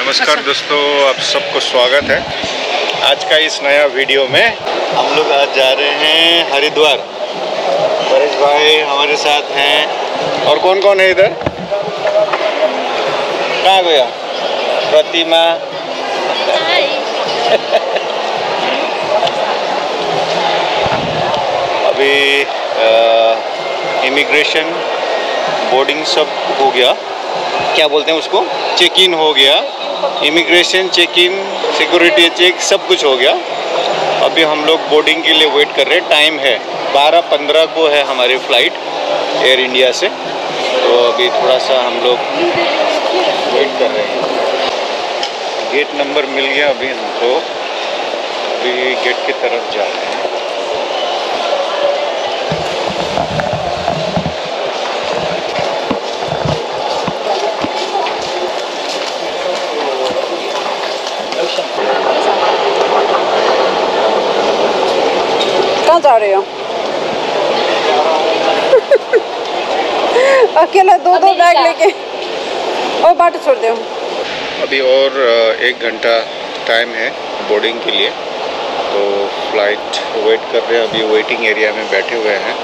नमस्कार दोस्तों आप सबको स्वागत है। आज का इस नया वीडियो में हम लोग आज जा रहे हैं हरिद्वार। परेश भाई हमारे साथ हैं। और कौन कौन है इधर? कहाँ गया प्रतिमा। अभी इमिग्रेशन बोर्डिंग सब हो गया। क्या बोलते हैं उसको? चेक इन हो गया। Immigration check in security check, सब कुछ हो गया। अभी हम लोग बोर्डिंग के लिए वेट कर रहे हैं। टाइम है बारह पंद्रह को है हमारी फ़्लाइट एयर इंडिया से। तो अभी थोड़ा सा हम लोग वेट कर रहे हैं। गेट नंबर मिल गया अभी हमको। अभी गेट की तरफ़ जा रहे हैं। कहाँ जा रहे हो? अकेला दो दो बैग लेके। और बाट छोड़ दो। अभी और एक घंटा टाइम है बोर्डिंग के लिए। तो फ़्लाइट वेट कर रहे हैं। अभी वेटिंग एरिया में बैठे हुए हैं।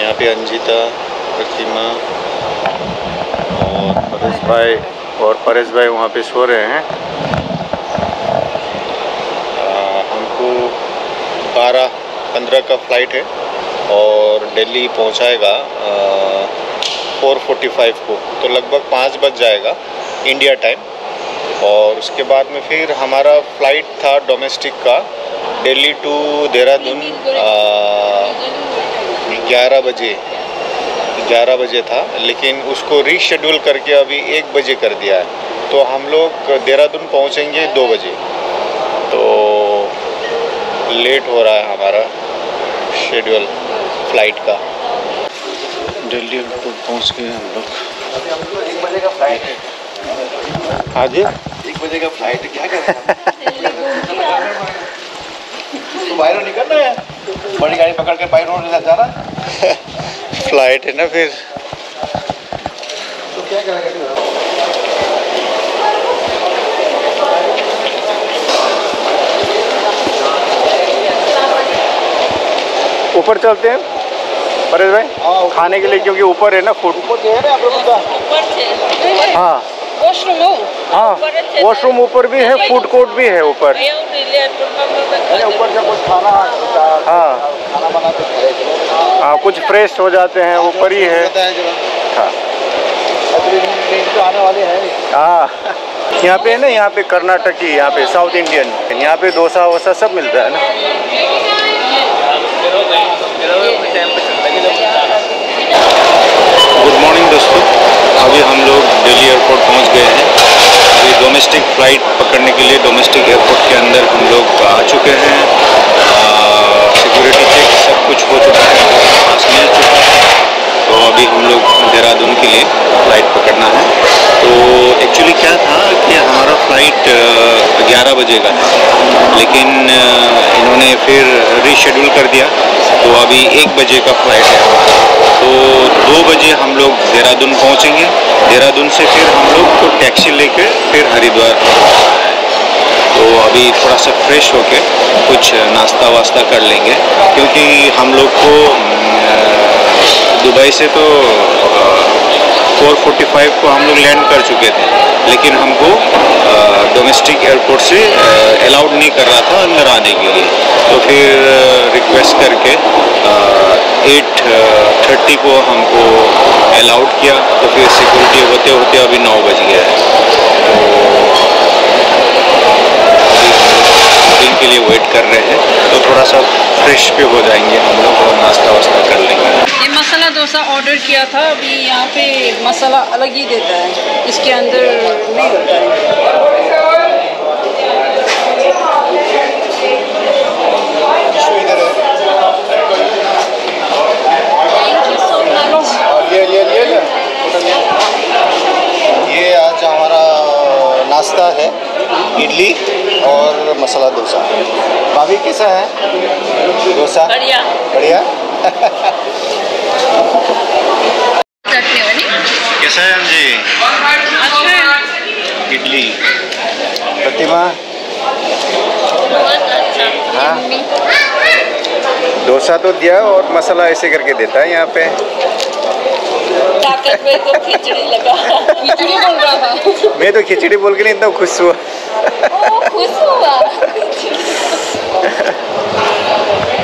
यहाँ पे अंजिता प्रतिमा और परेश भाई और परेश भाई वहाँ पे सो रहे हैं अ, हमको बारह पंद्रह का फ़्लाइट है और दिल्ली पहुँचाएगा फोर फोर्टी फाइव को। तो लगभग पाँच बज जाएगा इंडिया टाइम और उसके बाद में फिर हमारा फ़्लाइट था डोमेस्टिक का दिल्ली टू देहरादून ग्यारह बजे ग्यारह बजे था। लेकिन उसको रीशेड्यूल करके अभी एक बजे कर दिया है। तो हम लोग देहरादून पहुँचेंगे दो बजे। तो लेट हो रहा है हमारा। शेड्यूल फ़्लाइट का। दिल्ली एयरपोर्ट पहुँच गए हम लोग। एक बजे का फ़्लाइट है। हाँ जी एक बजे का फ़्लाइट है। क्या करें तो बाई रोड निकलना है? बड़ी गाड़ी पकड़ के बाई रोड जा रहा फ़्लाइट है ना फिर। तो क्या करेगा? ऊपर चलते हैं। परेश भाई हाँ, खाने के लिए क्योंकि ऊपर है ना फ़ूड है ना आप लोगों का? हाँ। हाँ? वॉशरूम ऊपर भी है फ़ूड कोर्ट भी है ऊपर। अरे ऊपर से कुछ खाना हाँ। थे हाँ। कुछ फ्रेश हो जाते हैं ऊपर ही है। हाँ। तो आने वाले हैं। हाँ। यहाँ पे है ना यहाँ पे कर्नाटकी यहाँ पे साउथ इंडियन यहाँ पे डोसा वोसा सब मिलता है ना। गुड मॉर्निंग दोस्तों। अभी हम लोग दिल्ली एयरपोर्ट पहुँच गए हैं। अभी डोमेस्टिक फ़्लाइट पकड़ने के लिए डोमेस्टिक एयरपोर्ट के अंदर हम लोग आ चुके हैं। सिक्योरिटी चेक सब कुछ हो चुका है पास मिल चुका है। तो अभी हम लोग देहरादून के लिए फ़्लाइट पकड़ना है। तो एक्चुअली क्या था कि हमारा फ़्लाइट ग्यारह बजे का था। लेकिन इन्होंने फिर रीशेड्यूल कर दिया। तो अभी एक बजे का फ़्लाइट है। तो दो बजे हम लोग देहरादून पहुँचेंगे। देहरादून से फिर हम लोग को टैक्सी लेके फिर हरिद्वार। तो अभी थोड़ा सा फ्रेश होके कुछ नाश्ता वास्ता कर लेंगे। क्योंकि हम लोग को दुबई से तो फोर फोर्टी फाइव को हम लोग लैंड कर चुके थे, लेकिन हमको डोमेस्टिक एयरपोर्ट से अलाउड नहीं कर रहा था अंदर आने के लिए। तो फिर रिक्वेस्ट करके एट थर्टी को हमको अलाउड किया। तो फिर सिक्योरिटी होते होते अभी नौ बज गया है। बोर्डिंग के लिए वेट कर रहे हैं। तो थोड़ा सा फ्रेश पे हो जाएँगे हम लोग और नाश्ता वास्ता कर लेंगे। डोसा ऑर्डर किया था अभी यहाँ पे मसाला अलग ही देता है। इसके अंदर नहीं होता है। ये ये ये ले होटल ये ये आज हमारा नाश्ता है इडली और मसाला डोसा। भाभी कैसा है? डोसा? बढ़िया। बढ़िया? है जी। अच्छा। इडली। प्रतिमा। हाँ। डोसा तो दिया और मसाला ऐसे करके देता है यहाँ पे। ताकत में तो खिचड़ी लगा। खिचड़ी बोल रहा था। मैं तो खिचड़ी बोल के नहीं इतना खुश हुआ। खुश हुआ।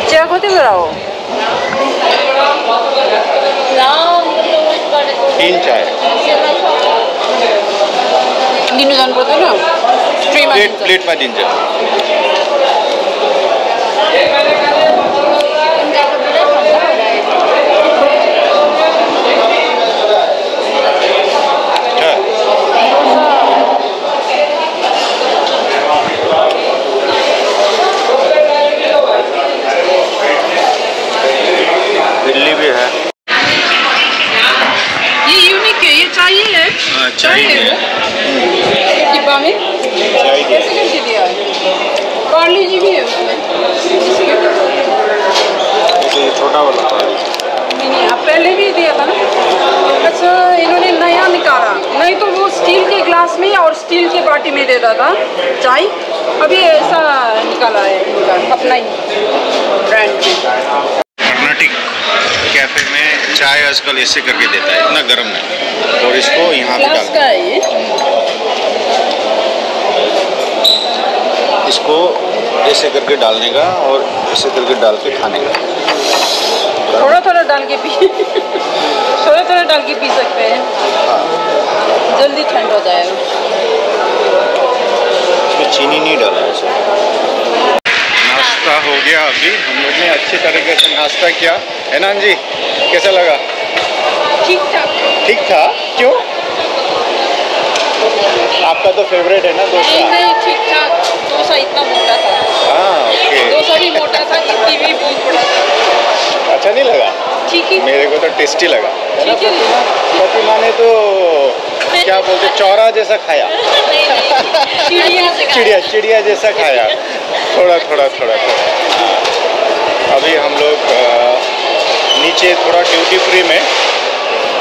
क्या होते कराओ तीन चार दिनु जानु पर्दैन प्लेटमा दिन्छ चाहिए डिब्बा में कैसे करके दिया जी भी है उसमें छोटा वाला नहीं नहीं अब पहले भी दिया था ना? अच्छा इन्होंने नया निकाला। नहीं तो वो स्टील के ग्लास में और स्टील के बाटी में देता था। चाय? अभी ऐसा निकाला है अपना ही। ब्रांड कैफ़े में चाय आजकल ऐसे करके देता है इतना गर्म है। और इसको यहाँ पे डाल है ये? इसको ऐसे करके डालने का और ऐसे करके डाल के खाने का। थोड़ा थोड़ा डाल के पी। थोड़ा थोड़ा डाल के पी सकते हैं। हाँ। जल्दी ठंड हो जाएगा इसमें चीनी नहीं डाला है नाश्ता हो गया अभी। हम लोग ने अच्छी तरीके से नाश्ता किया। है ना जी कैसा लगा? ठीक ठाक। ठीक था? क्यों? आपका तो फेवरेट है ना नहीं डोसा नहीं ठीक ठाक। डोसा इतना मोटा था। हाँ ओके डोसा भी मोटा था इडली भी बहुत बड़ा था। अच्छा नहीं लगा? ठीक ही। मेरे को तो टेस्टी लगा। है प्रतिमा ने तो क्या बोलते चौरा जैसा खाया। चिड़िया चिड़िया जैसा खाया। थोड़ा थोड़ा थोड़ा थोड़ा। अभी हम लोग नीचे थोड़ा ड्यूटी फ्री में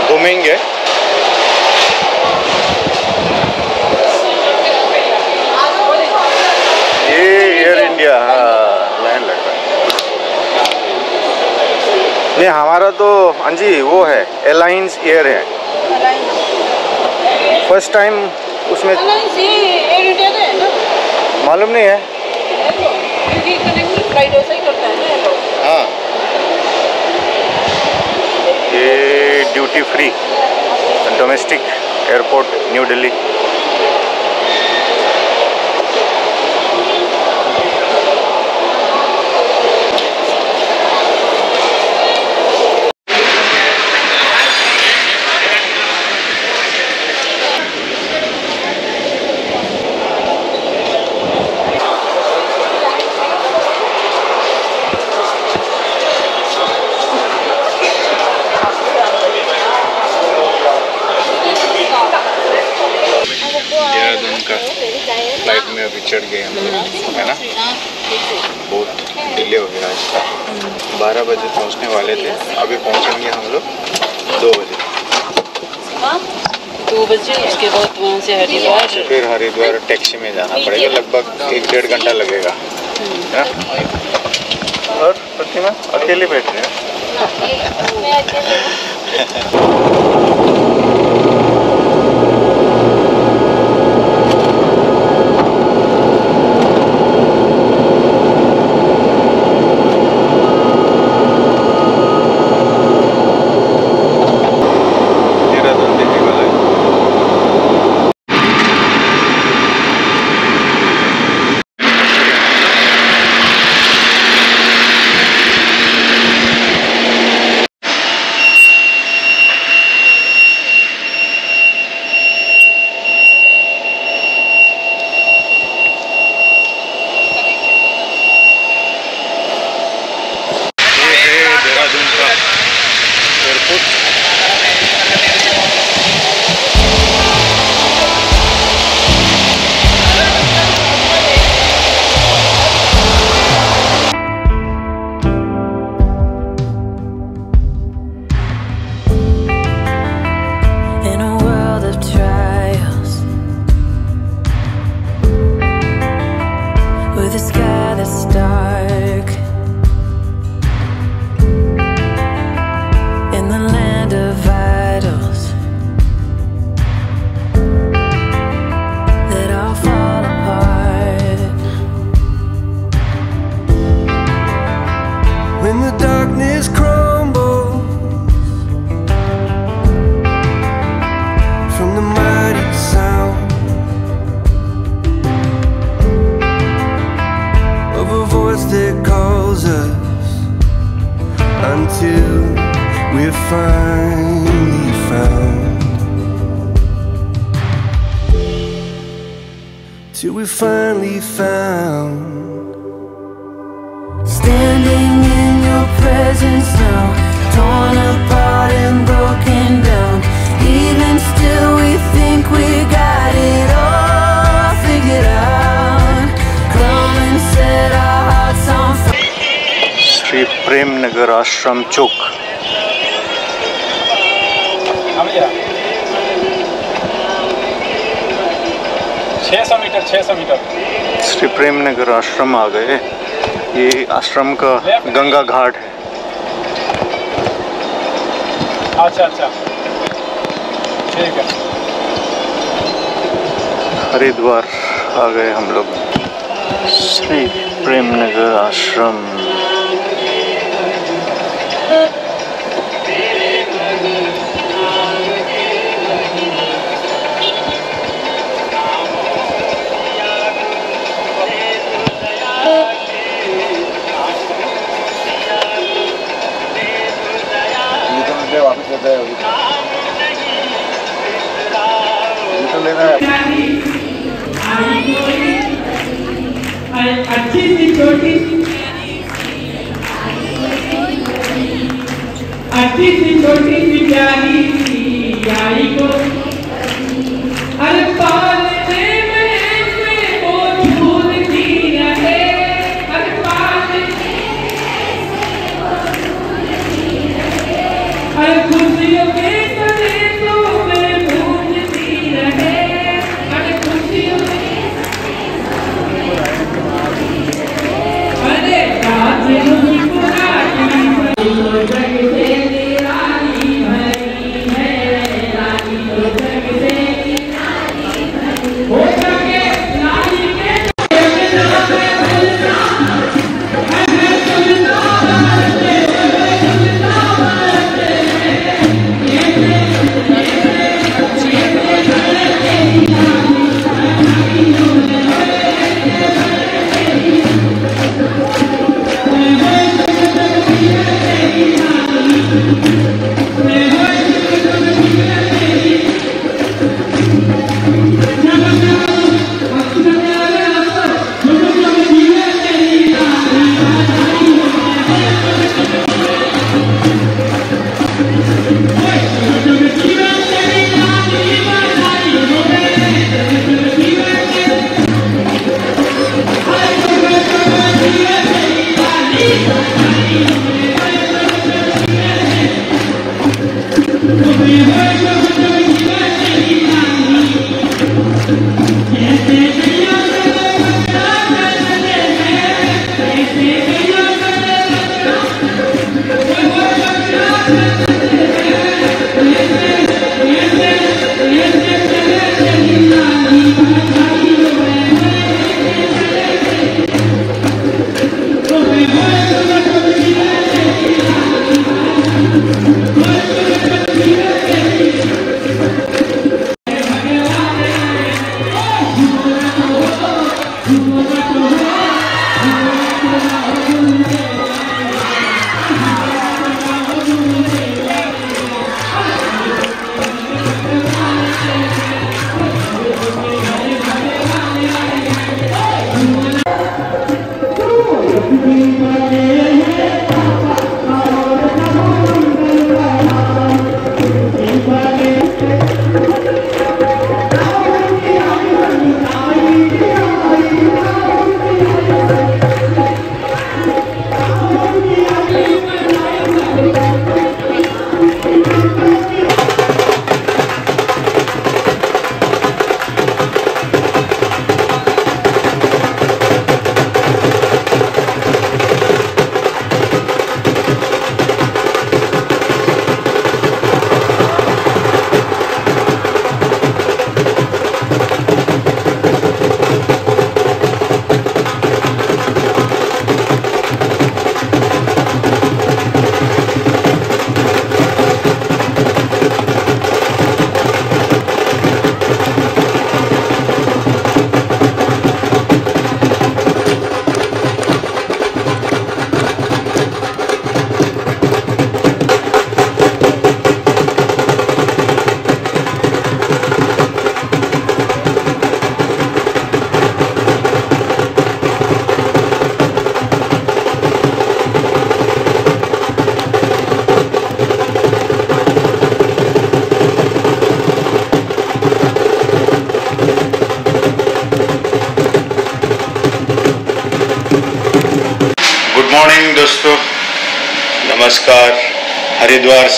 घूमेंगे। ये एयर इंडिया हाँ लाइन लग रहा है। नहीं हमारा तो हाँ जी वो है एलाइंस एयर है। फ़र्स्ट टाइम उसमें है मालूम नहीं है। ही है हाँ। ये duty free domestic airport New Delhi Dehradun का फ़्लाइट चढ़ गए हम लोग है ना? बहुत डिले हो गया आज बारह बजे पहुँचने वाले थे अभी पहुँचेंगे हम लोग दो बजे। दो बजे उसके बाद वहाँ से हरिद्वार। फिर हरिद्वार टैक्सी में जाना पड़ेगा लगभग एक डेढ़ घंटा लगेगा है ना? और प्रतिमा अकेले बैठ रहे हैं। when the darkness crumbles from the mighty sound of a voice that calls us until we're finally found. Till we're finally found. Prem Nagar आश्रम चौक छः सौ मीटर छः सौ मीटर। श्री प्रेम आश्रम आ गए। ये आश्रम का गंगा घाट है। अच्छा अच्छा। ठीक है। हरिद्वार आ गए हम लोग। श्री प्रेम नगर आश्रम। with rotis. Así se sorprende a mí, y ahí.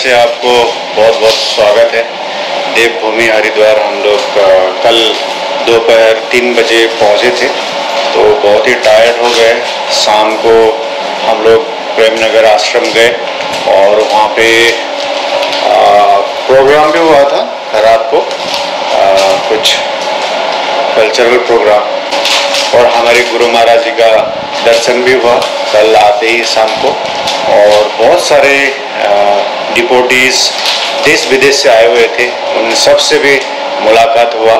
से आपको बहुत बहुत स्वागत है। देवभूमि हरिद्वार हम लोग कल दोपहर तीन बजे पहुँचे थे तो बहुत ही टायर्ड हो गए। शाम को हम लोग प्रेमनगर आश्रम गए और वहाँ पे अ, प्रोग्राम भी हुआ था रात को अ, कुछ कल्चरल प्रोग्राम और हमारे गुरु महाराज जी का दर्शन भी हुआ कल आते ही शाम को। और बहुत सारे डिपोटीज देश विदेश से आए हुए थे। उन सबसे भी मुलाकात हुआ।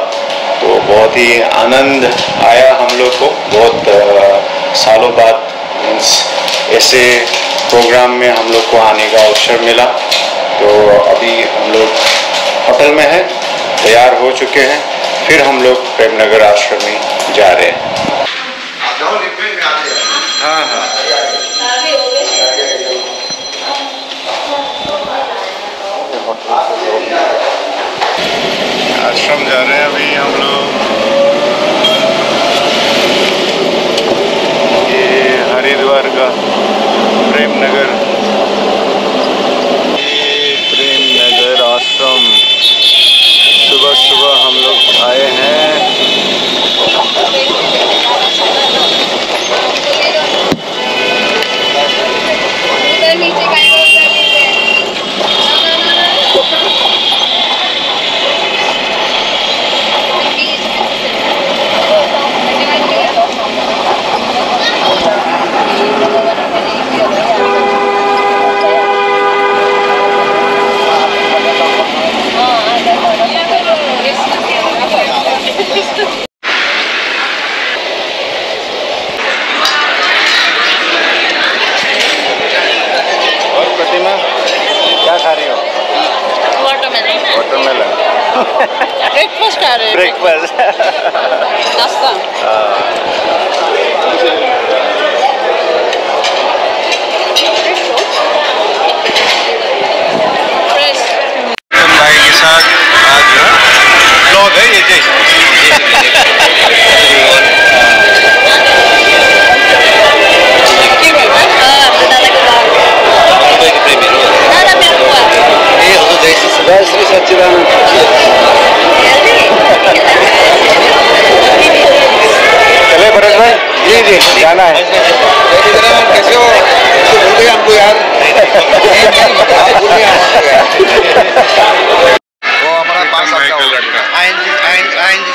तो बहुत ही आनंद आया हम लोग को। बहुत सालों बाद ऐसे प्रोग्राम में हम लोग को आने का अवसर मिला। तो अभी हम लोग होटल में हैं, तैयार हो चुके हैं। फिर हम लोग प्रेमनगर आश्रम में जा रहे हाँ। जा रहे हैं।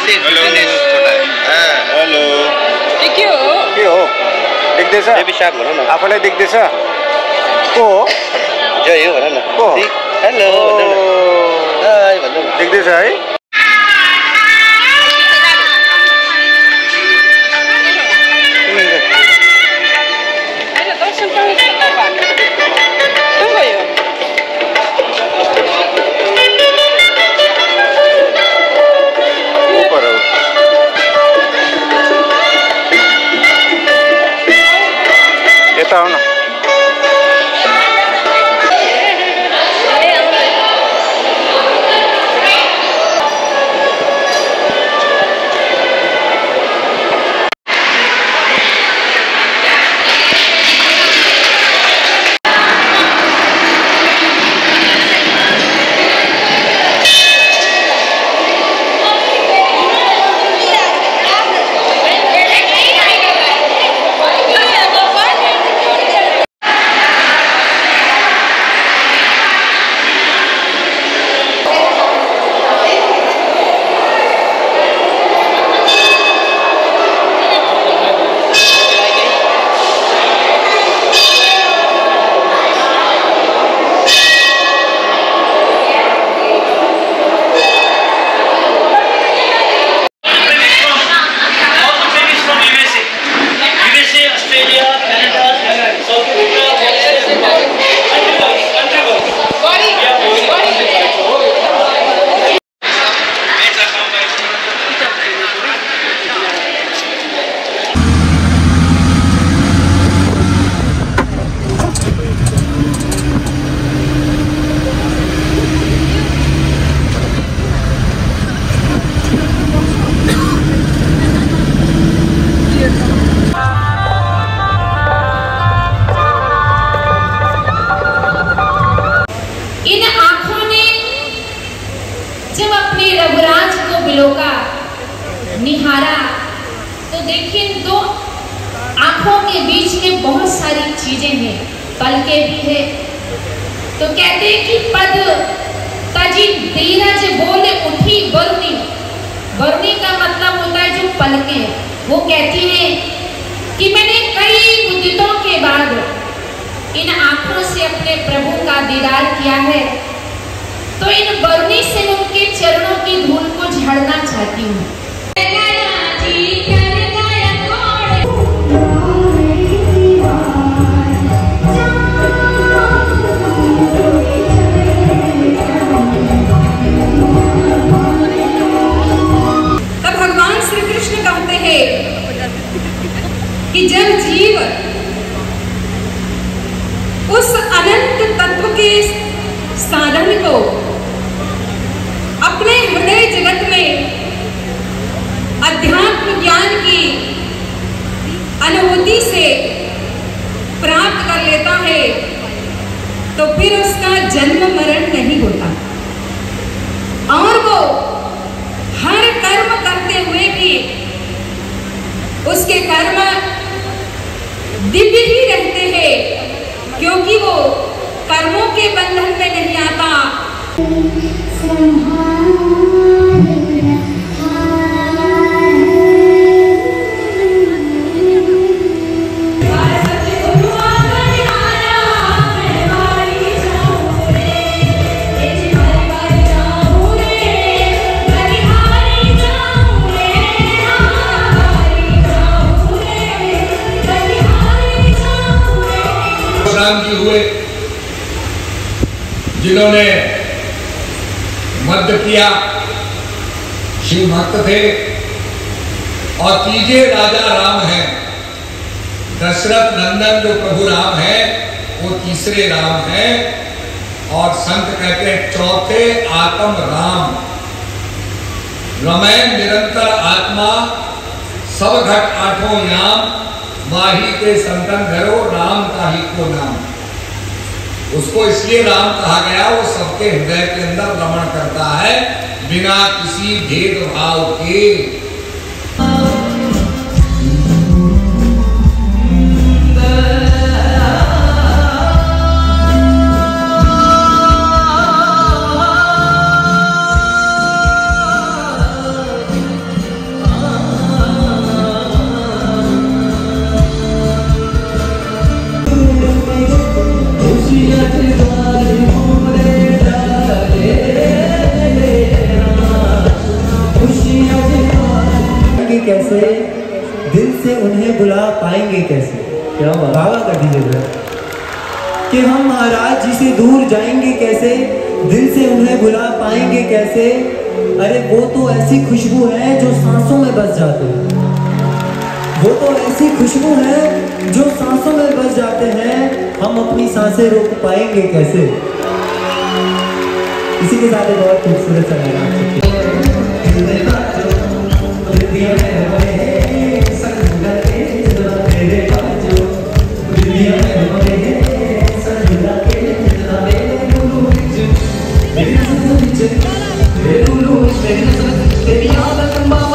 हेलो ए के हो के हो? देख्दैछ? अभिषेक भन न। आफैलाई देख्दैछ? को हो? जय हो भन न। को हेलो देख्दैछ है? थे। और तीजे राजा राम हैं। दशरथ नंदन जो प्रभु राम है, वो तीसरे राम हैं। और संत कहते हैं, चौथे आत्म राम। रमय निरंतर आत्मा सब घट आठों याम माही के संतन धरो राम का ही को नाम? उसको इसलिए राम कहा गया, वो सबके हृदय के अंदर रमण करता है। बिना किसी भेदभाव के कैसे? दिल से उन्हें बुला पाएँगे कैसे? क्या बाबा कर दीजिए कि हम महाराज जी से दूर जाएँगे कैसे? दिल से उन्हें बुला पाएँगे कैसे? अरे, वो तो ऐसी खुशबू है जो सांसों में बस जाते हैं। वो तो ऐसी खुशबू है जो सांसों में बस जाते हैं। हम अपनी साँसें रोक पाएँगे कैसे? इसी के साथ एक और खूबसूरत सा गाना Baby, all that combined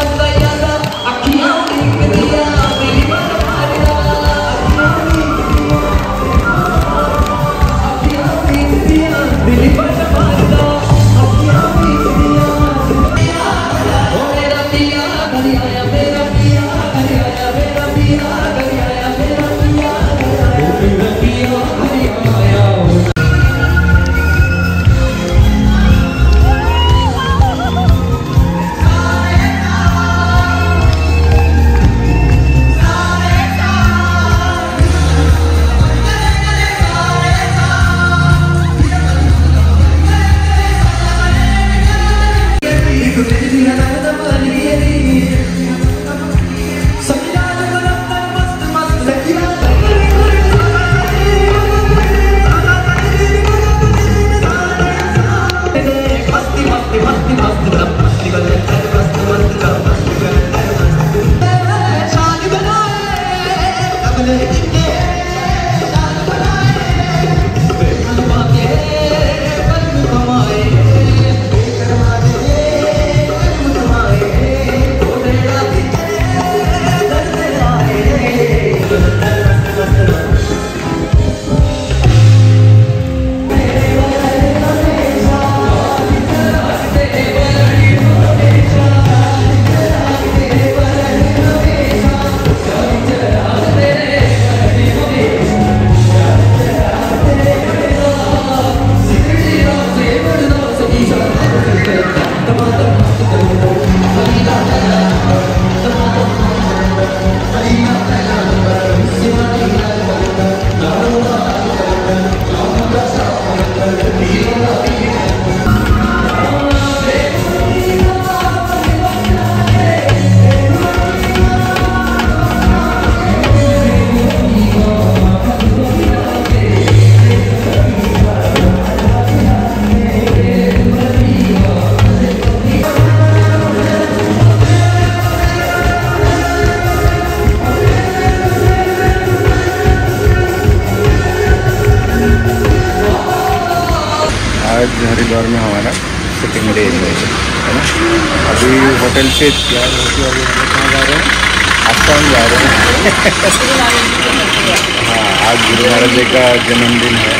आज गुरु महाराज जी का जन्मदिन है।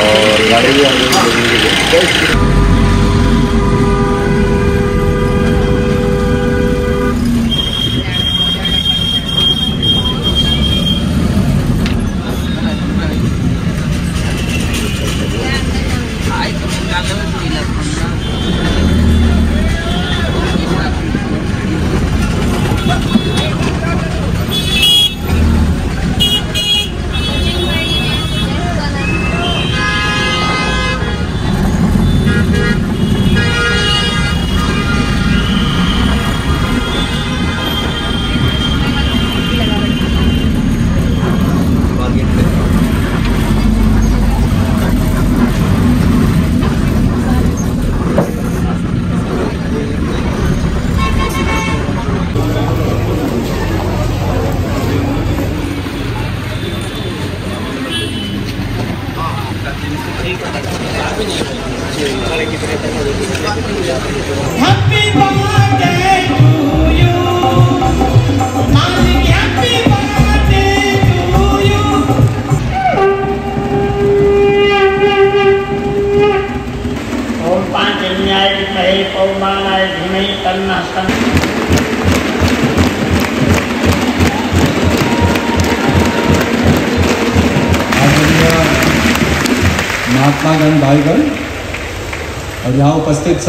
और गाड़ी भी हम लोग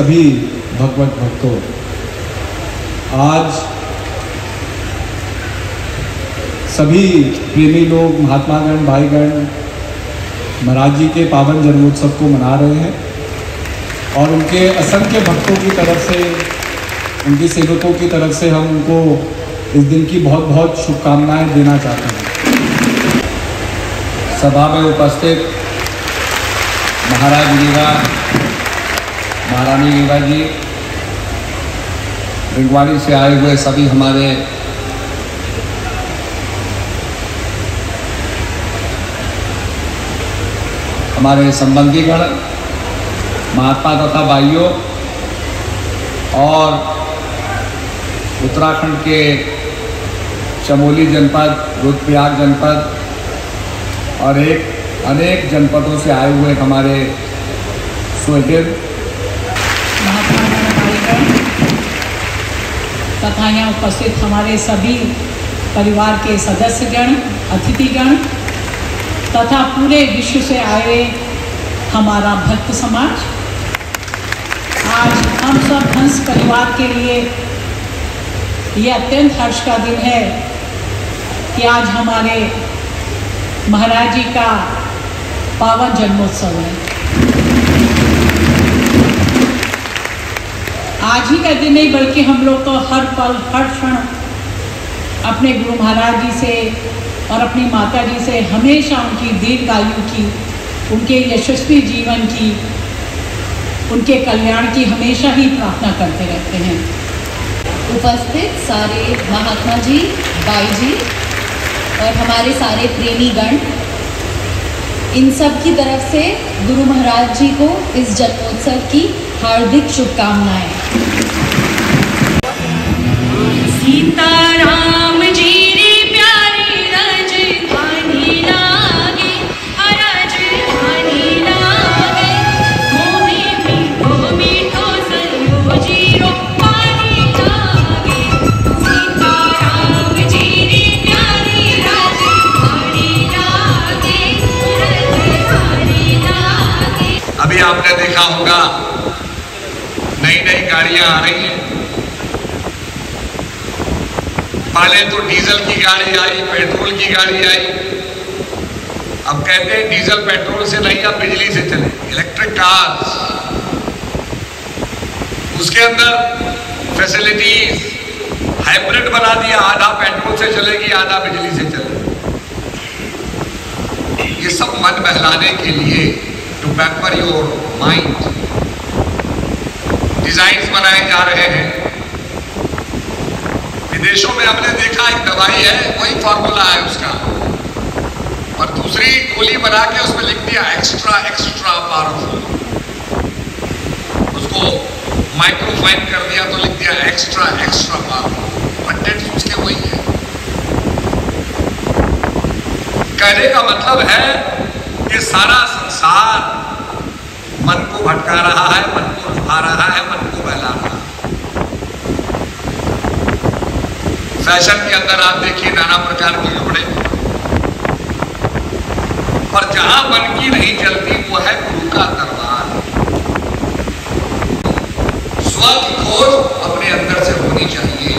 सभी भगवत भक्तों, आज सभी प्रेमी लोग, महात्मागण, भाईगण, महाराज जी के पावन जन्मोत्सव को मना रहे हैं और उनके असंख्य भक्तों की तरफ़ से, उनके सेवकों की तरफ़ से हम उनको इस दिन की बहुत बहुत शुभकामनाएँ देना चाहते हैं। सभा में उपस्थित महाराज रीवा महारानी रीवा जी रिंगवाड़ी से आए हुए सभी हमारे हमारे संबंधीगण, महात्मा तथा भाइयों और उत्तराखंड के चमोली जनपद, रुद्रप्रयाग जनपद और एक, अनेक जनपदों से आए हुए हमारे सुहृद तथा यहाँ उपस्थित हमारे सभी परिवार के सदस्यगण, अतिथिगण, तथा पूरे विश्व से आए हमारा भक्त समाज। आज हम सब हंस परिवार के लिए ये अत्यंत हर्ष का दिन है कि आज हमारे महाराज जी का पावन जन्मोत्सव है। आज ही का दिन नहीं, बल्कि हम लोग तो हर पल, हर क्षण अपने गुरु महाराज जी से और अपनी माता जी से हमेशा उनकी दीर्घ आयु की, उनके यशस्वी जीवन की, उनके कल्याण की हमेशा ही प्रार्थना करते रहते हैं। उपस्थित सारे महात्मा जी बाई जी और हमारे सारे प्रेमी गण इन सब की तरफ़ से गुरु महाराज जी को इस जन्मोत्सव की हार्दिक शुभकामनाएँ। आपने देखा होगा नई नई गाड़ियाँ आ रही हैं। पहले तो डीजल की गाड़ी आई, पेट्रोल की गाड़ी आई। अब कहते हैं डीजल पेट्रोल से नहीं, अब बिजली से चले। इलेक्ट्रिक कार्स उसके अंदर फैसिलिटीज़ हाइब्रिड बना दिया, आधा पेट्रोल से चलेगी, आधा बिजली से चलेगी। ये सब मन बहलाने के लिए to pamper your mind design बनाए जा रहे हैं। विदेशों में हमने देखा एक दवाई है, वही फॉर्मूला है उसका। और दूसरी गोली बना के उसमें लिख दिया एक्स्ट्रा एक्स्ट्रा पावरफुल उसको माइक्रोफाइन कर दिया तो लिख दिया एक्स्ट्रा एक्स्ट्रा कंटेंट उसके वही है। कहने का मतलब है कि सारा संसार मन को भटका रहा है, मन को लुभा रहा है, मन को बहला रहा है फ़ैशन के अंदर आप देखिए नाना प्रकार के कपड़े और जहाँ मन की नहीं चलती, वो है गुरु का दरबार। स्व की खोज अपने अंदर से होनी चाहिए।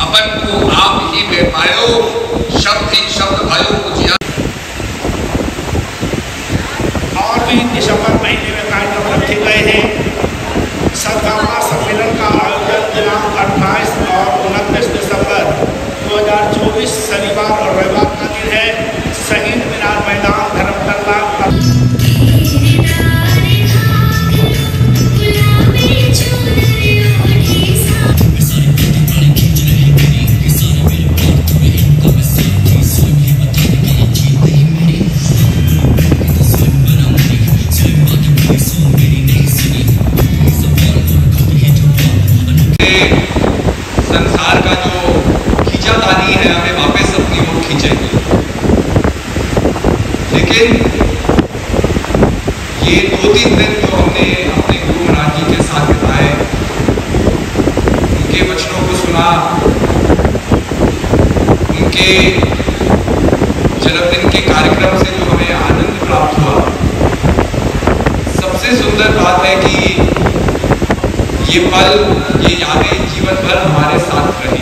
अपन को आप ही में पायो शब्द ही शब्द जिया। और भी दिसंबर महीने में कार्यक्रम रखे गए हैं। सदभावना 2024 शनिवार और रविवार का दिन है। शहीद मीनार मैदान, धर्मतला संसार का जो खींचातानी है हमें लेकिन ये दो तीन दिन जो हमने अपने गुरु महाराज जी के साथ बिताए, उनके वचनों को सुना, उनके जन्मदिन के कार्यक्रम से जो हमें आनंद प्राप्त हुआ। सबसे सुंदर बात है कि ये पल, ये यादें जीवन भर हमारे साथ रही।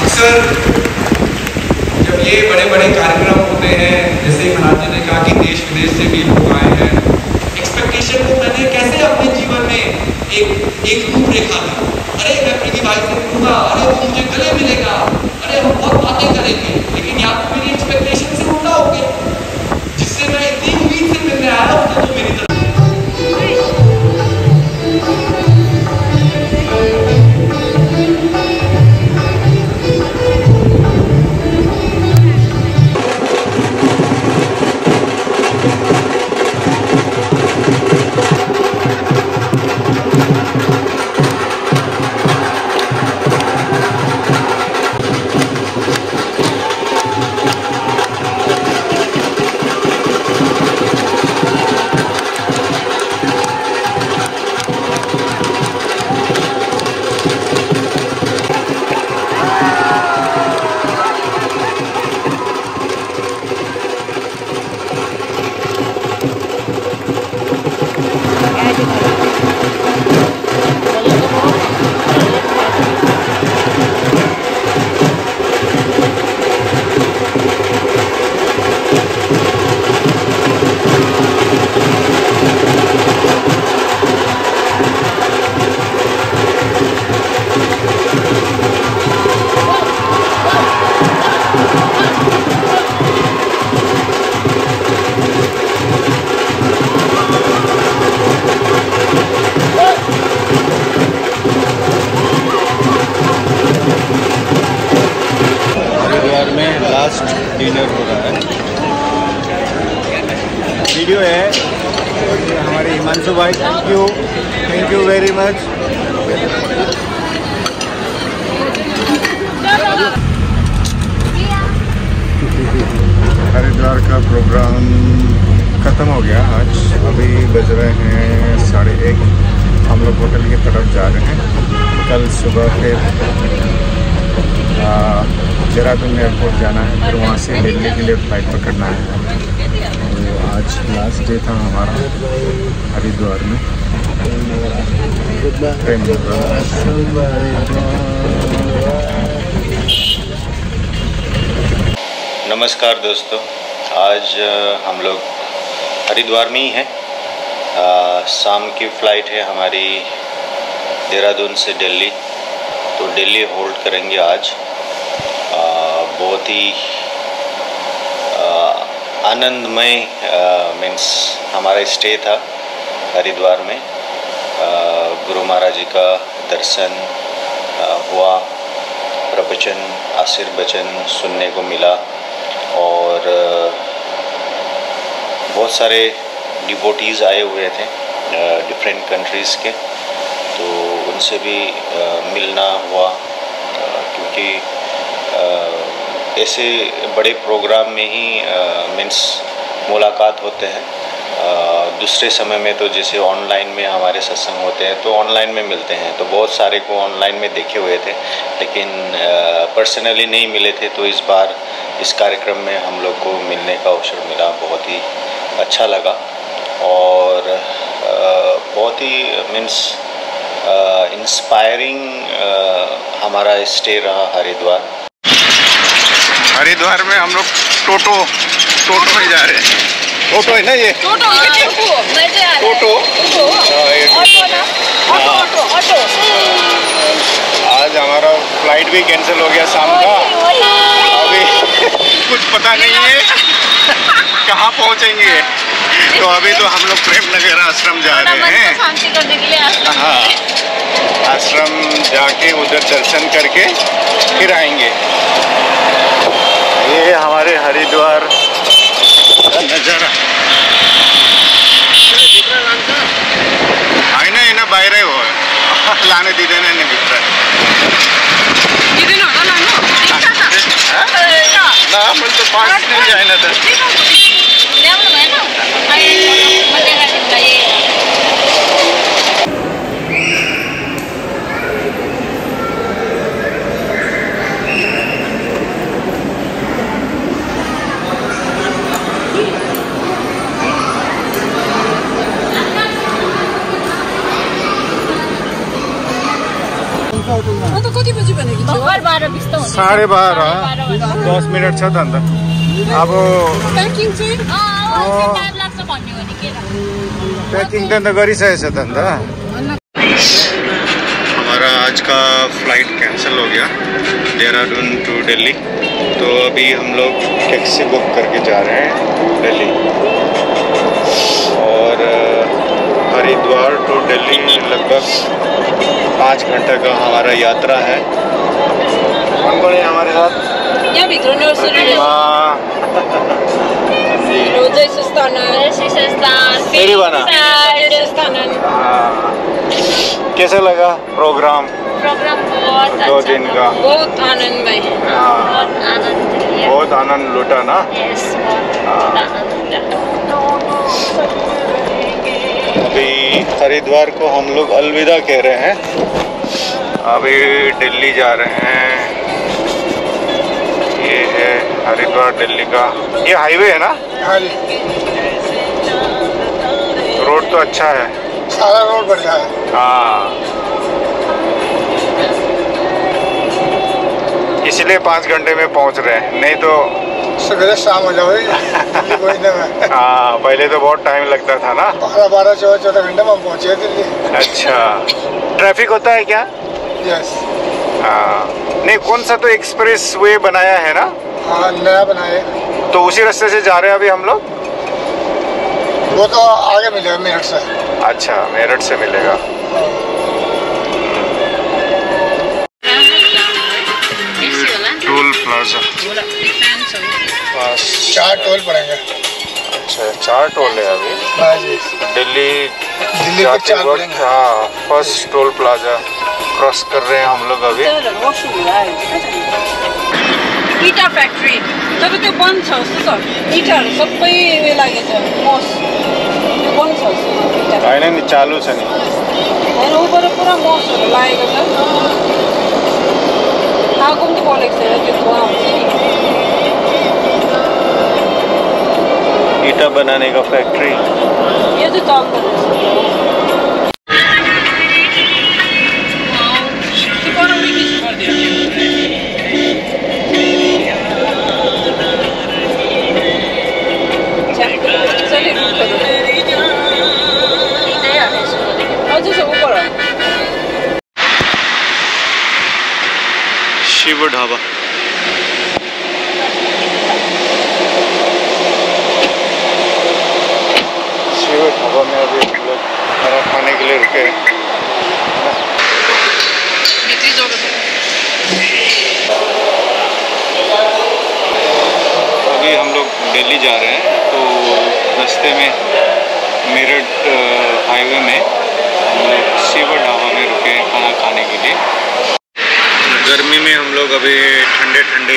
अक्सर ये बड़े बड़े कार्यक्रम होते हैं, जैसे महाराज जी ने कहा कि देश विदेश से भी लोग आए हैं। एक्सपेक्टेशन को मैंने कैसे अपने जीवन में एक एक रूपरेखा दी अरे, मैं प्रीति हमारे हिमांशु भाई thank you thank you very much Haridwar का प्रोग्राम ख़त्म हो गया आज। अभी बज रहे हैं साढ़े एक। हम लोग होटल की तरफ़ जा रहे हैं। कल सुबह फिर देहरादून एयरपोर्ट जाना है, फिर वहाँ से दिल्ली के लिए फ़्लाइट पकड़ना है। आज लास्ट डे था हमारा हरिद्वार में। नमस्कार दोस्तों आज हम लोग हरिद्वार में ही हैं। शाम की फ़्लाइट है हमारी देहरादून से दिल्ली तो दिल्ली होल्ड करेंगे आज। अ, बहुत ही आनंदमय मीन्स हमारा स्टे था हरिद्वार में। अ, गुरु महाराज जी का दर्शन अ, हुआ। प्रवचन आशीर्वचन सुनने को मिला और बहुत सारे डिबोटीज़ आए हुए थे डिफरेंट कंट्रीज़ के। तो उनसे भी मिलना हुआ क्योंकि ऐसे बड़े प्रोग्राम में ही मीन्स मुलाकात होते हैं। दूसरे समय में तो जैसे ऑनलाइन में हमारे सत्संग होते हैं तो ऑनलाइन में मिलते हैं। तो बहुत सारे को ऑनलाइन में देखे हुए थे, लेकिन पर्सनली नहीं मिले थे तो इस बार इस कार्यक्रम में हम लोग को मिलने का अवसर मिला। बहुत ही अच्छा लगा। और बहुत ही मीन्स इंस्पायरिंग हमारा स्टे रहा हरिद्वार। हरिद्वार में हम लोग टोटो टोटो में जा रहे हैं। टोटो है ना ये? टोटो है टोटो। हाँ, ऑटो ना। Auto auto auto. आज हमारा फ़्लाइट भी कैंसिल हो गया शाम का। अभी कुछ पता नहीं है। कहाँ पहुँचेंगे? तो अभी तो हम लोग प्रेम नगर आश्रम जा रहे हैं। शांति करने के लिए आश्रम हाँ। आश्रम जाके उधर दर्शन करके फिर आएँगे। ये हमारे हरिद्वार का नज़ारा आहे ना आहे ना बाहेर हो लाने दिले नाही ना मित्र इथे ना ना ना ना म्हणतो पाच नाही जाय ना तर अन्त कति बजी भनेको थियो भर्खर बाह्र बिस त हुँदैछ। साढे बाह्र बाह्र बज्यो। दस मिनट छ त अन्त अब प्याकिङ पैकिंग तो अंदर त अन्त हमारा आज का फ़्लाइट कैंसिल हो गया देहरादून टू दिल्ली तो अभी हम लोग टैक्सी बुक करके जा रहे हैं दिल्ली और हरिद्वार टू दिल्ली लगभग पाँच घंटे का हमारा यात्रा है। कौन कौन है हमारे साथ माँ। जी। जय सुस्तानन हाँ। कैसा लगा प्रोग्राम प्रोग्राम बहुत दो अच्छा दिन का। बहुत आनंद भाई हाँ। बहुत आनंद लिया। बहुत आनंद लूटा ना? यस बहुत आनंद लिया अभी हरिद्वार को हम लोग अलविदा कह रहे हैं। अभी दिल्ली जा रहे हैं है। हरिद्वार दिल्ली का। ये हाईवे है ना? हाँ जी। रोड तो अच्छा है। सारा रोड बढ़िया है। हाँ। इसलिए पाँच घंटे में पहुँच रहे हैं। नहीं तो सवेरे शाम हो जाओ हाँ पहले तो बहुत टाइम लगता था ना। बारह बारह चौदह चौदह घंटे में हम पहुँचे दिल्ली। अच्छा। ट्रैफ़िक होता है क्या? यस हाँ। नहीं कौन सा तो एक्सप्रेस वे बनाया है ना? हाँ नया बनाए। तो उसी रास्ते से जा रहे हैं अभी हम लोग? वो तो आगे मिलेगा मेरठ से। अच्छा मेरठ से मिलेगा। Toll plaza. चार टोल पड़ेंगे। अच्छा चार टोल है अभी। हाँ दिल्ली दिल्ली जाते वक्त हाँ फ़र्स्ट टोल प्लाजा क्रॉस कर रहे हैं हम लोग अभी। इटा फ्याक्ट्री तर त्यो बन्द छ जस्तो छ। इटाहरू सबै उयो लागेको छ। मस त्यो बन्द छ जस्तो इटा होइन नि चालू छ नि। होइन ऊबाट पुरा मसहरू लागेको छ। आगो पनि त बलेको छैन त्यो धुवा हुन्छ नि ईटा बनाने का फैक्ट्री यो चाहिँ चल्दो शिव ढाबा। ढाबा में अभी हम लोग खाना खाने के लिए रुके हैं। अभी हम लोग दिल्ली जा रहे हैं तो रास्ते में मेरठ हाईवे में हम लोग शिवर ढाबा में रुके हैं खाना खाने के लिए। गर्मी में हम लोग अभी ठंडे ठंडे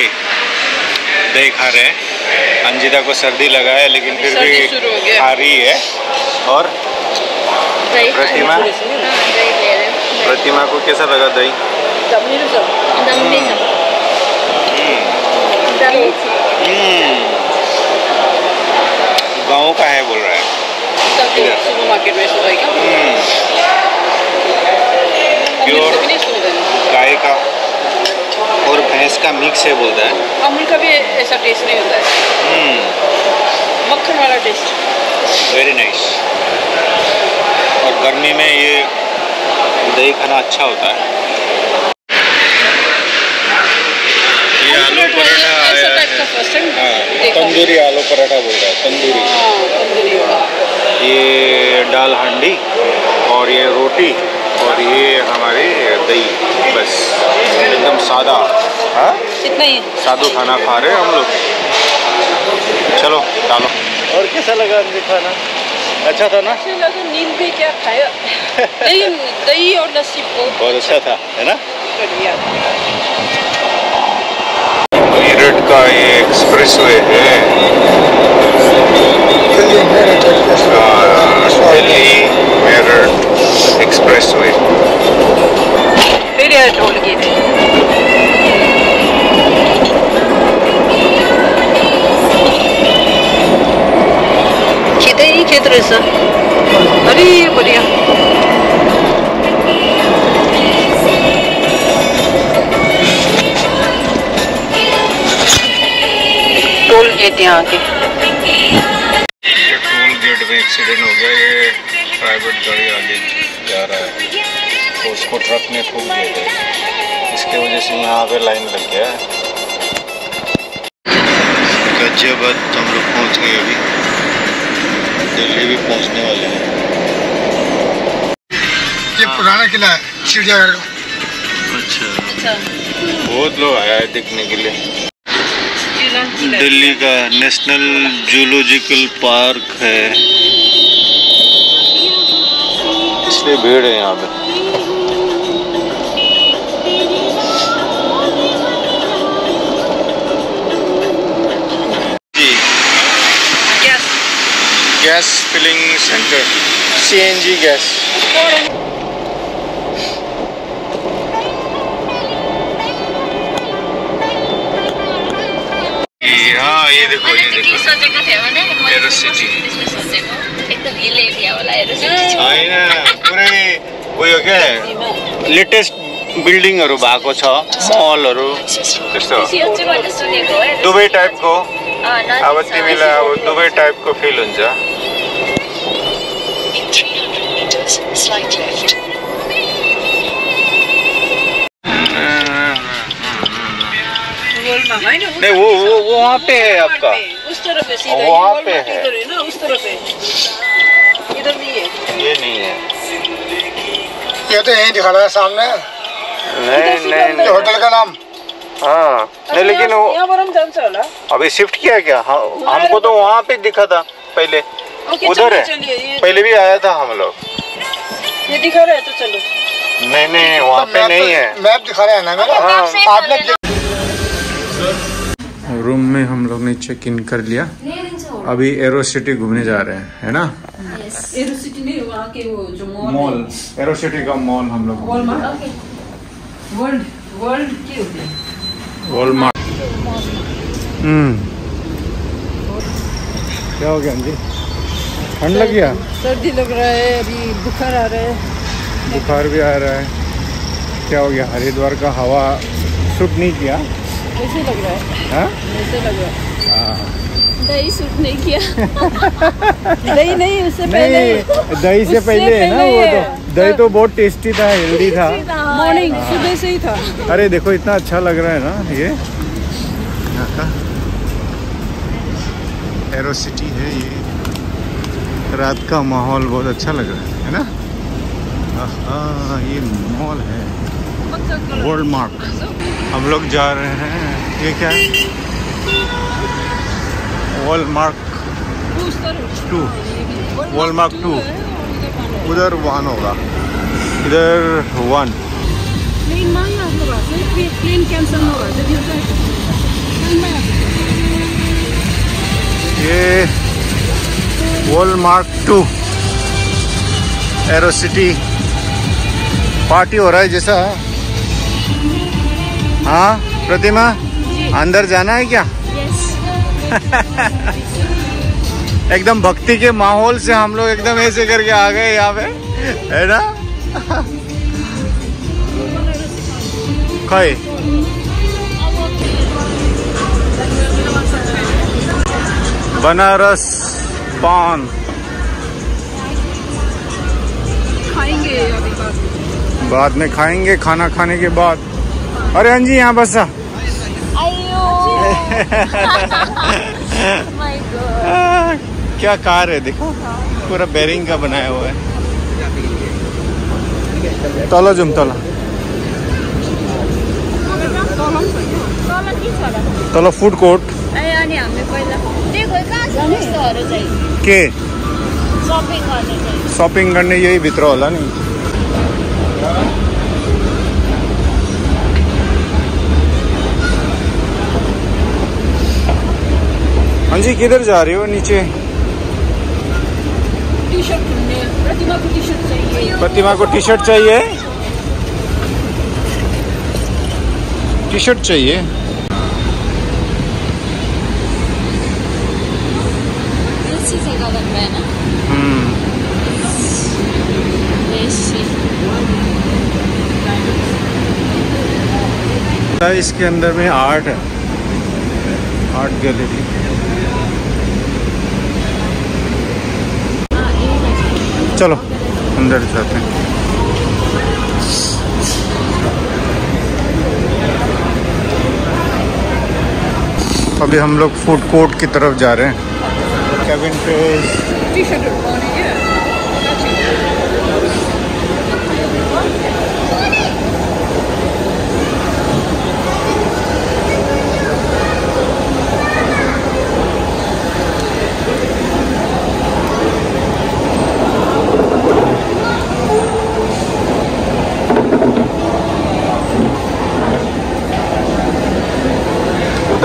दही खा रहे हैं। अंजिता को सर्दी लगा है लेकिन फिर भी खा रही है। और प्रतिमा? प्रतिमा को कैसा लगा दही? गाँव का है बोल रहा है। सुपर मार्केट में सुबह का। प्योर गाय का और भैंस का मिक्स है बोलता है। अमूल का भी ऐसा टेस्ट नहीं होता है। मक्खन वाला टेस्ट वेरी नाइस और गर्मी में ये दही खाना अच्छा होता है। ये आलू पराठा टाइम हाँ, तंदूरी आलू पराठा बोल रहा है तंदूरी हाँ ये दाल हांडी और ये रोटी। और ये हमारी दही बस। एकदम सादा। हाँ? इतना ही सादू खाना खा रहे हैं हम लोग। चलो डालो। और कैसा लगा खाना? अच्छा था ना? अच्छा लगा नींद भी क्या खाया? दही दही और लस्सी बहुत बहुत अच्छा था है ना? बढ़िया। मेरठ का ये एक्सप्रेस वे हाँ, वे फिर ये टोल गए खेते ही खेत रहे सर। अरे गेट यहाँ प्राइवेट गाड़ी आगे जा रहा है तो उसको ट्रक ने फूक दिया है इसके वजह से यहाँ पे लाइन लग गया है। गाजियाबाद हम लोग पहुँच गए अभी। दिल्ली भी पहुँचने वाले हैं। ये पुराना किला है चिड़ियाघर। का अच्छा। बहुत लोग आया है देखने के लिए। दिल्ली का नेशनल जूलॉजिकल पार्क है। इसलिए भीड़ है यहाँ पे। Gas filling centre CNG gas ये- हाँ ये देखो ये देखो। सोचेको थियो भने मैले एरो सिटी त्यसमा सोचेको एकदम हिल एरिया होला एरो सिटी उयो क्या लेटेस्ट बिल्डिङहरू भएको छ मलहरू त्यस्तो। यो चाहिँ मैले दुबई टाइपको अँ, नजिक अब छ। तिमीलाई अब दुबई टाइपको फिल हुन्छ। नहीं वो वो वो वहाँ पे है आपका। उस तरफ़ है वहाँ पे है। है। ना उस तरफ़ है इधर नहीं है ये नहीं है। ये तो यही दिखा रहा है सामने। नहीं नहीं होटल का नाम। हाँ नहीं लेकिन वो यहाँ पर हम जान्छ होला अभी शिफ्ट किया क्या? हाँ हमको तो वहाँ पे दिखा था पहले। उधर है। पहले भी आया था हम लोग। ये दिखा रहे है तो चलो। नहीं नहीं वहाँ पे नहीं है। मैप दिखा रहा है ना मेरा? हाँ। आपने रूम में हम लोग ने चेक इन कर लिया। अभी एरो सिटी घूमने जा रहे हैं है ना? एरो सिटी नहीं वहाँ के वो जो मॉल मॉल एरो सिटी का मॉल हम लोग वर्ल्ड वर्ल्ड के वॉलमार्ट हम्म। क्या हो गया जी ठंड लग गया? सर्दी लग रहा है अभी बुखार आ रहा है। बुखार भी आ रहा है। क्या हो गया हरिद्वार का हवा सूट नहीं किया? कैसे लग रहा है। हाँ? कैसे लग। रहा है। हाँ। दही सूट नहीं किया। दही नहीं उससे पहले। दही से पहले है ना वो तो। दही तो बहुत टेस्टी था हेल्दी था। मॉर्निंग हाँ। सुबह से ही था। अरे देखो इतना अच्छा लग रहा है ना ये। एरो सिटी है ये। रात का माहौल बहुत अच्छा लग रहा है है ना? हाँ ये मॉल है। वर्ल्ड मार्क हम लोग जा रहे हैं। ये क्या? है Worldmark two Worldmark two उधर वन होगा। इधर वन ये Worldmark two arrow city party हो रहा है जैसा। हाँ प्रतिमा? अंदर जाना है क्या? एकदम भक्ति के माहौल से हम लोग एकदम ऐसे करके आ गए यहाँ पे है ना? खाए बनारस पान। खाएँगे बाद में खाएँगे खाना खाने के बाद। अरे अंजी यहाँ बस। आ, क्या कार है देखो। पूरा बेरिंग का बनाया हुआ है। तलो जुम तलो। तलो फ़ूड कोर्ट के? गर्ने शॉपिंग करने यही भित्र होला नि हाँ जी किधर जा रहे हो नीचे? टी शर्ट प्रतिमा को टी शर्ट चाहिए। प्रतिमा को टी शर्ट चाहिए। टी शर्ट चाहिए हम्म। इसके अंदर में आर्ट है। आर्ट गैलरी चलो। अंदर जाते हैं। अभी हम लोग फ़ूड कोर्ट की तरफ़ जा रहे हैं। कैबिन फेस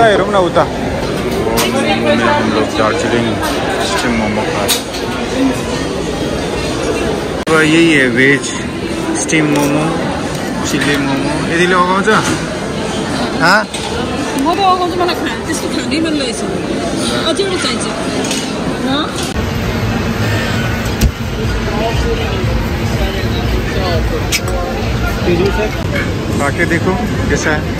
उता हेरौँ न उता दार्जिलिंग स्टीम मोमो अब यही है veg steam momo chilli momo. यतिले हाँ? अगाउँछ खा हँ? खा के देखो कैसा है?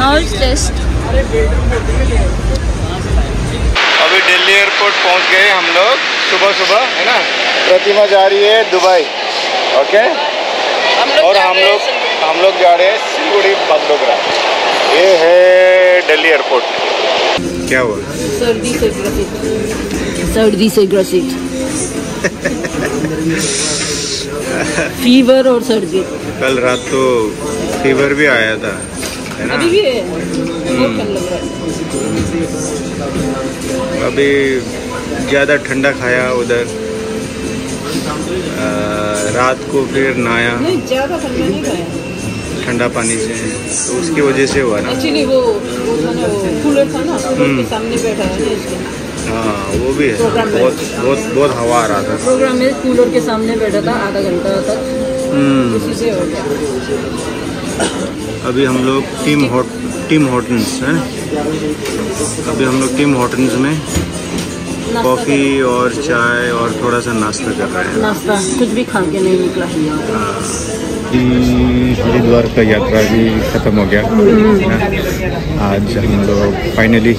हाउ इज़ टेस्ट अभी दिल्ली एयरपोर्ट पहुँच गए हम लोग सुबह सुबह है ना? प्रतिमा जा रही है दुबई ओके और हम लोग हम लोग जा रहे हैं सिलगुड़ी बंदोगरा। ये है दिल्ली एयरपोर्ट। क्या हुआ? सर्दी से ग्रसित। सर्दी से ग्रसित। फीवर और सर्दी। कल रात तो फीवर भी आया था। है। ना अभी ज़्यादा ठंडा खाया उधर। रात को फिर नहाया। ठंडा नहीं खाया। ठंडा पानी से। तो उसकी वजह से हुआ ना। एक्चुअली वो कूलर था ना हम्म। सामने बैठा है हाँ वो भी है। बहुत बहुत बहुत हवा आ रहा था। प्रोग्राम में कूलर के सामने बैठा था आधा घंटा तक। हम्म। उसी से हो गया। अभी हम लोग टीम हॉट टीम हॉटन्स है? अभी हम लोग टीम हॉटन्स में कॉफ़ी और चाय और थोड़ा सा नाश्ता कर रहे हैं। नाश्ता कुछ भी खा के नहीं निकला। हाँ, हरिद्वार का यात्रा भी ख़त्म हो गया। आज हम लोग फाइनली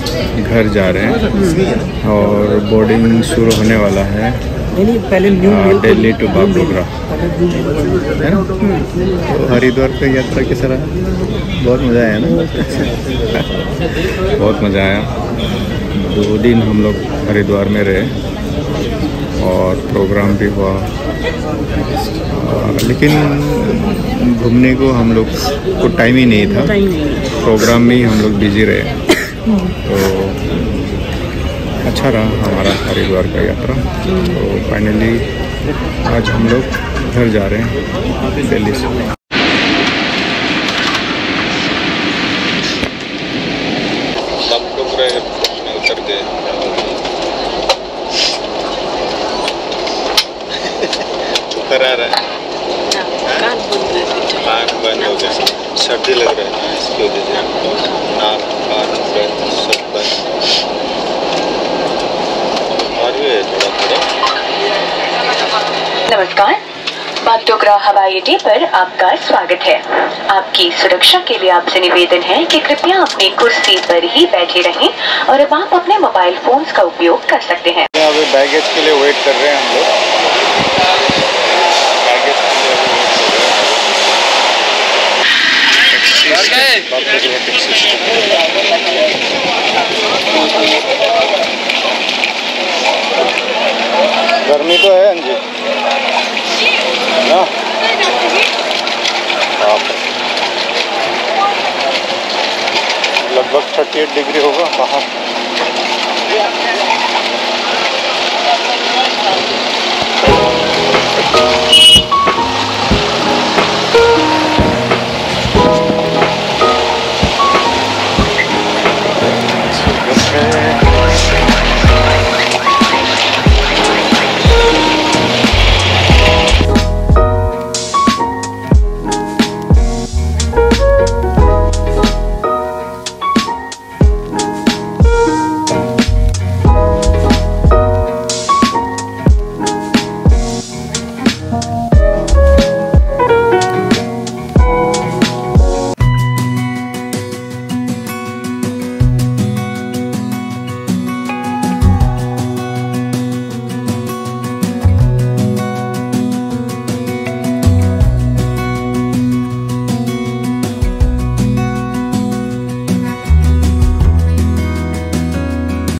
घर जा रहे हैं। और बोर्डिंग शुरू होने वाला है। पहले आ, दिल्ली टू बागडोगरा है ना तो हरिद्वार का यात्रा कैसा रहा बहुत मज़ा आया ना? बहुत मज़ा आया। दो दिन हम लोग हरिद्वार में रहे और प्रोग्राम भी हुआ। लेकिन घूमने को हम लोग को टाइम ही नहीं था। प्रोग्राम में ही हम लोग बिज़ी रहे। तो अच्छा रहा हमारा हरिद्वार का यात्रा। तो फाइनली आज हम लोग घर जा रहे हैं। दिल्ली से। उतर आ रहा है। कान बंद हो गया सर्दी लग रहा है। इसकी वजह से। नाक कान बंद सब बंद। और भी है थोड़ा थोड़ा। नमस्कार। बागडोगरा हवाई अड्डे पर आपका स्वागत है। आपकी सुरक्षा के लिए आपसे निवेदन है कि कृपया अपनी कुर्सी पर ही बैठे रहें और अब आप अपने मोबाइल फोन्स का उपयोग कर सकते हैं। बैगेज के लिए वेट कर रहे हैं हम लोग। हैं गर्मी तो है अंजी हाँ। लगभग थर्टी एट डिग्री होगा बाहर Yeah.